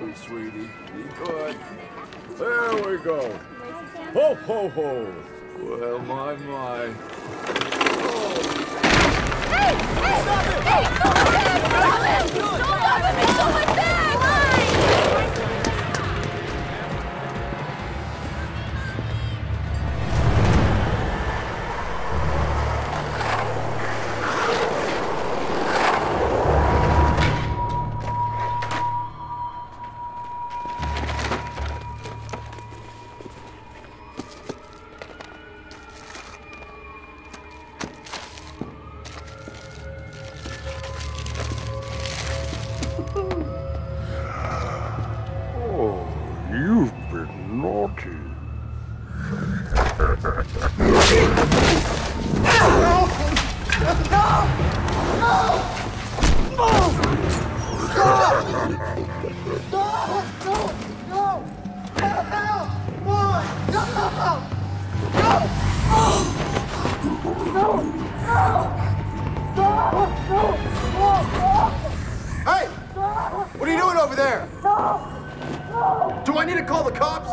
welcome, sweetie. Be good. There we go. Ho, ho, ho. Well, my, my. Naughty. Hey! What are you doing over there? Do I need to call the cops?